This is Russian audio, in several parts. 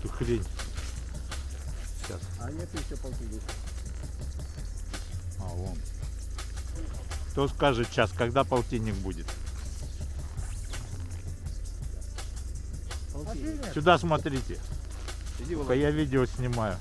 эту хрень. Сейчас. А нет еще полтинник. А, вон. Кто скажет сейчас, когда полтинник будет? Полтинник. Сюда смотрите. Иди, я видео снимаю.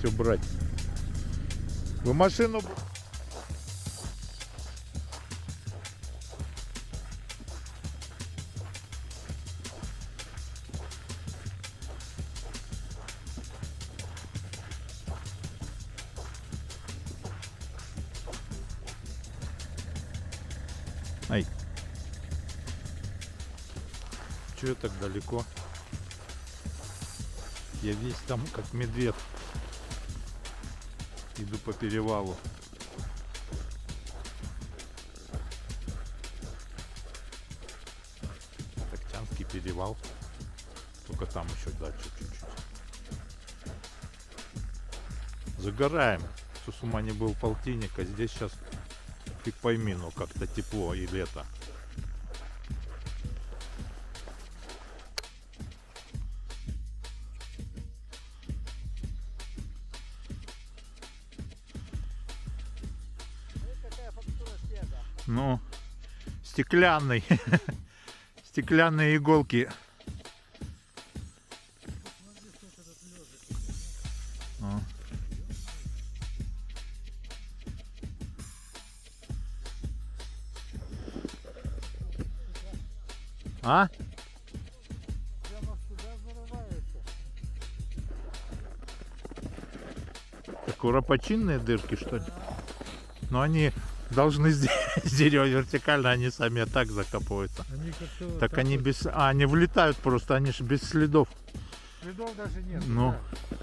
Все брать. Вы машину... Ай. Я так далеко? Я весь там как медведь. Иду по перевалу. Токтянский перевал. Только там еще дальше чуть-чуть. Загораем. В Сусумане был полтинник, а здесь сейчас фиг пойми, но как-то тепло и лето. Стеклянный. Стеклянные иголки. Ну. А? Куропочинные дырки, что ли? Но они должны с де- с дерева вертикально, они сами так закапываются. Они Так они без... А, они влетают просто, они же без следов. Следов даже нет. Ну. да.